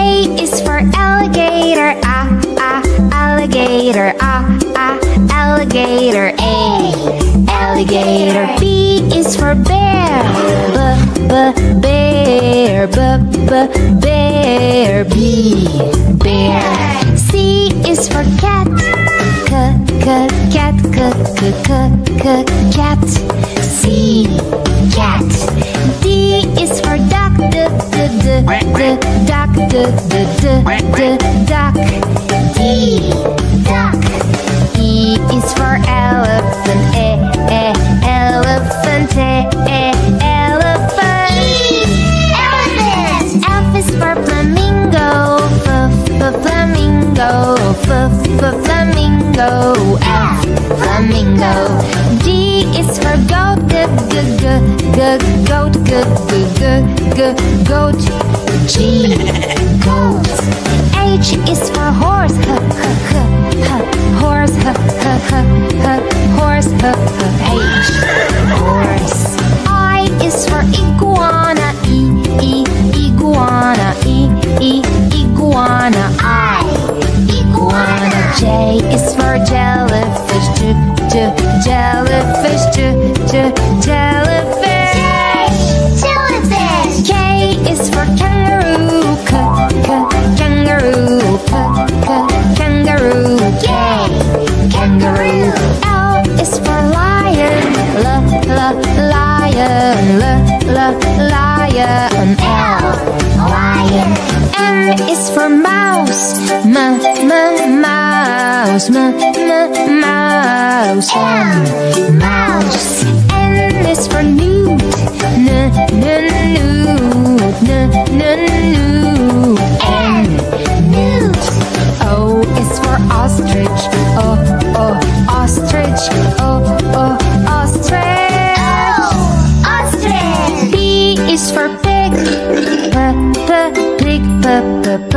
A is for alligator, ah, ah, alligator, ah, ah, alligator, A, alligator. B is for bear, b, b, bear, b, b, bear, B, bear. C is for cat, c, c, cat, c, c, c, c, cat, C, cat. D is for duck, d, d, d, d, duck, d, d, d, d, duck, D, duck. E is for elephant, e, e, elephant, e, e, elephant. E Elephant. F is for flamingo, f, f, flamingo, f, f, flamingo, F, flamingo. G is for goat, g, g, g, g, goat, g, g, g, g, goat, G. H is for horse, h, h, h, h, horse, h, h, h, h, horse, h, h, H, horse. I is for iguana, E, E, iguana, E, E, iguana, I, iguana. J is for jellyfish, J, J, jellyfish, J, J, jellyfish. Lion, L, L, lion, L, lion. M is for mouse, M, M, mouse, M, M, mouse, M, mouse. P, p, p,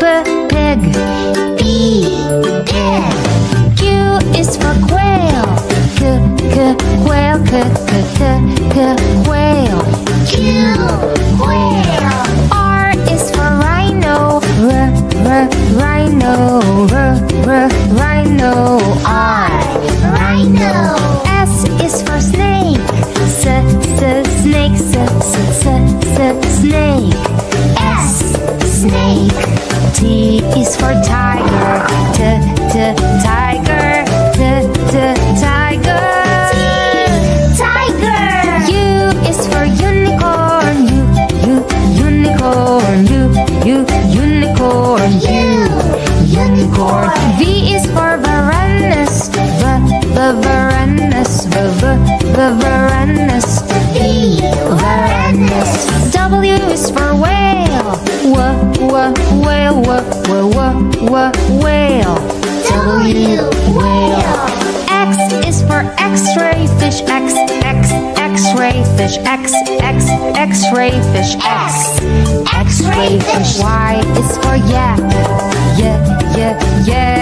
p, pig. P, pig. Q is for quail. T is for tiger. T, t, tiger. T, t, tiger. Tiger. U is for unicorn. U, u, unicorn. U, u, unicorn. U, unicorn. V is for Varanus. V, v, Varanus. V, v, v, Varanus. V, Varanus. W is for whale. W, w. W, w, w, w, whale. W. Whale. X is for X-ray fish. X X X-ray fish. X X X-ray fish. X X-ray fish. Y is for yak. Yeah yeah yak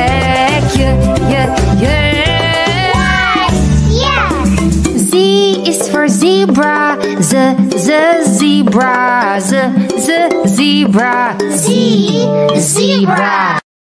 zebra. Z Z zebra. Z Z zebra. Z. Zebra.